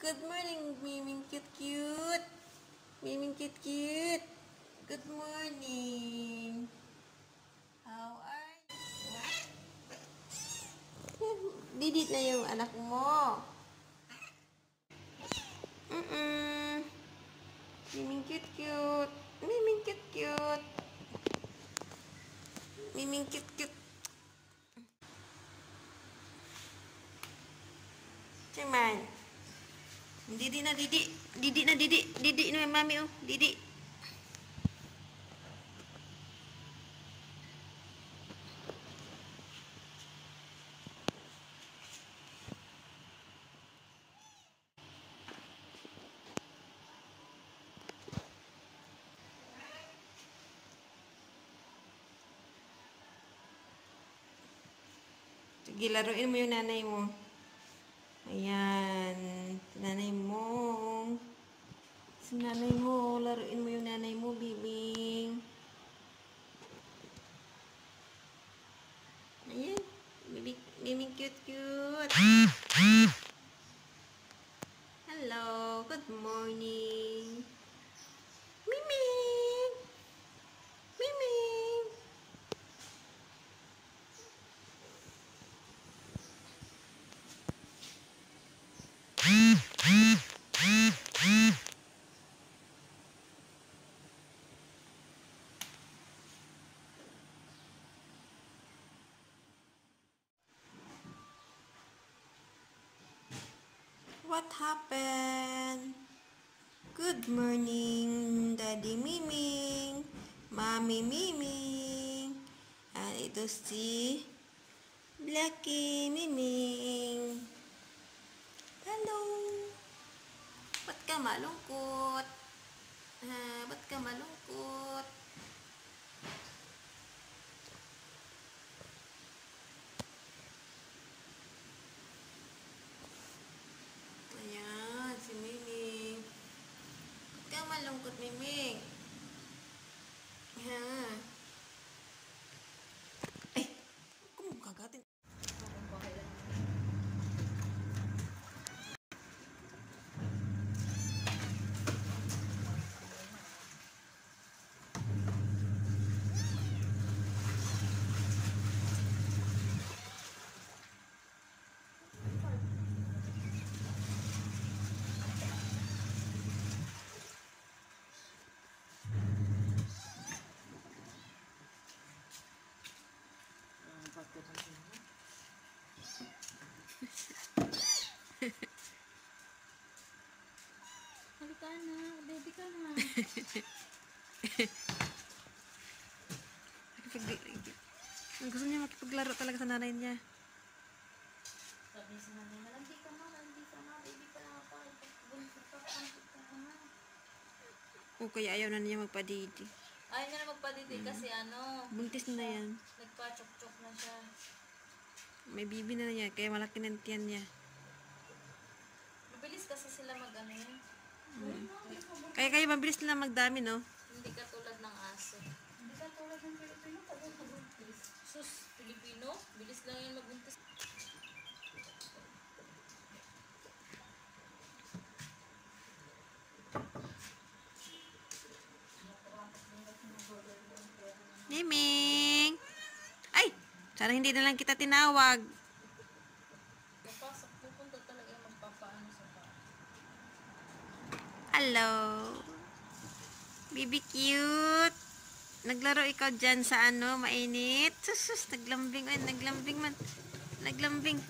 Good morning, Miming cute cute. Miming cute cute. Good morning. How are you? Didit na yung anak mo. Mm-mm. Miming cute cute. Miming cute cute. Miming cute cute. Cuman. Didi na didi. Didi na didi. Didi na mami oh. Didi. Sige, laruin mo yung nanay mo. Ayan. Nanay mo. Si nanay mo. Laruin mo yung nanay mo, bibing. Ayan. Bibing, bibing cute cute. Hello. Good morning. Miming. Miming. What happened? Good morning, Daddy Miming, Mommy Miming. At ito si Blacky Miming. Hello. Ba't ka malungkot? Ah, ba't ka malungkot? Ayan, si Miming. Ba't ka malungkot, Miming? Baby ka na. Gusto niya makipaglaro talaga sa nanay niya. Sabi sa nanay, malandi ka na, malandi ka na, baby ka na pa. Buntot ka, buntot ka na. O kaya ayaw na niya magpadidi. Ayaw niya na magpadidi kasi ano, Buntis na yan. nagpa-chok-chok na siya. May bibi na niya, kaya malaki na ang tiyan niya. Mabilis kasi sila mag ano yun. Kaya kayo mabilis na magdami, no? Hindi ka tulad ng aso. Hindi ka tulad ng Pilipino, pag magbuntis. Sus, Pilipino? Bilis lang yan magbuntis. Miming! Ay! Sana hindi na lang kita tinawag. Napasok, pupunta talaga yung magpapaano sa bahay. Hello! Baby cute! Naglaro ikaw dyan sa ano, mainit. Sus, sus, naglambing. Ay, naglambing man. Naglambing.